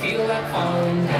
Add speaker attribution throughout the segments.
Speaker 1: feel at falling down.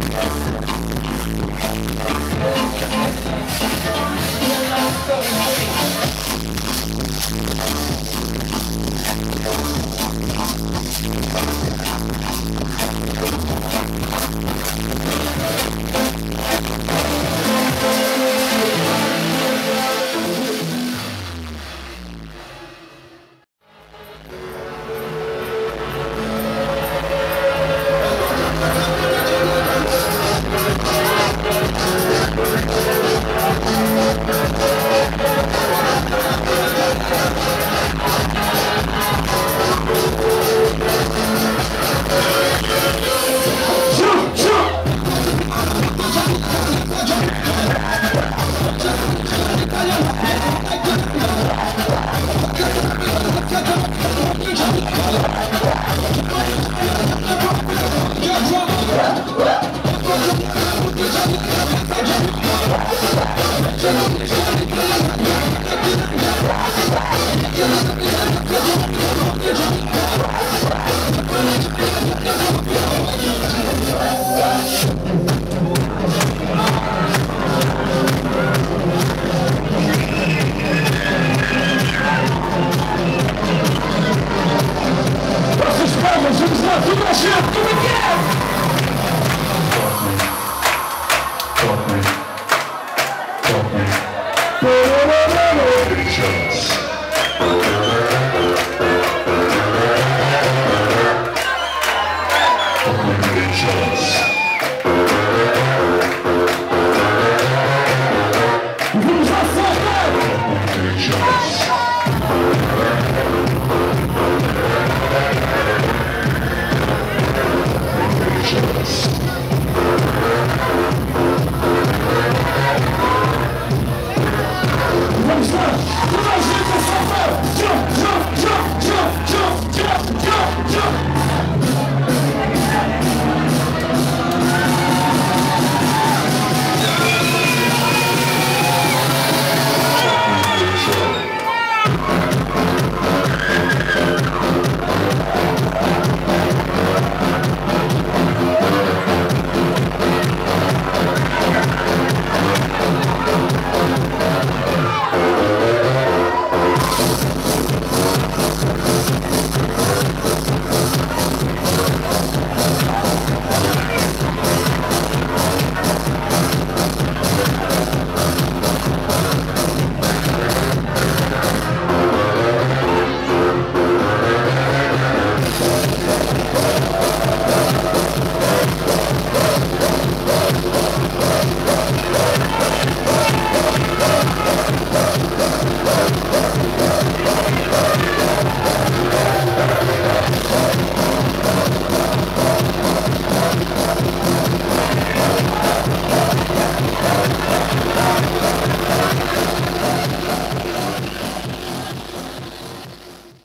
Speaker 1: Thank you. Música
Speaker 2: chance.